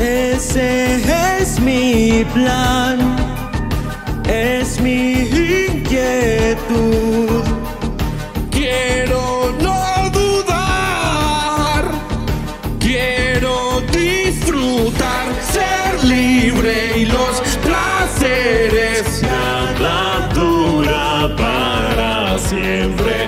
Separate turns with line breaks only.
Ese es mi plan, es mi inquietud.
Quiero no dudar, quiero disfrutar, ser libre y los placeres. Nada dura para siempre.